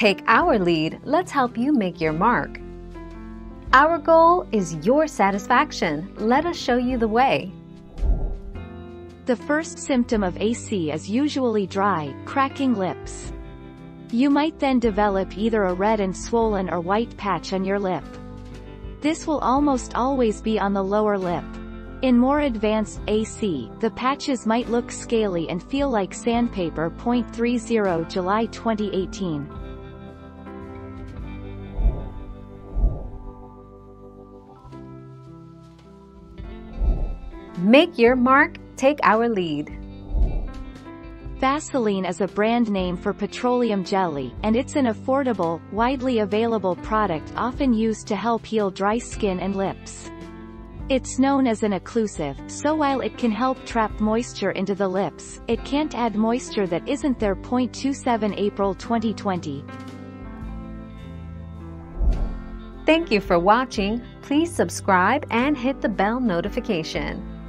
Take our lead, let's help you make your mark. Our goal is your satisfaction. Let us show you the way. The first symptom of AC is usually dry, cracking lips. You might then develop either a red and swollen or white patch on your lip. This will almost always be on the lower lip. In more advanced AC, the patches might look scaly and feel like sandpaper. 30 July 2018. Make your mark, take our lead. Vaseline is a brand name for petroleum jelly, and it's an affordable, widely available product often used to help heal dry skin and lips. It's known as an occlusive, so while it can help trap moisture into the lips, it can't add moisture that isn't there. 27 April 2020. Thank you for watching. Please subscribe and hit the bell notification.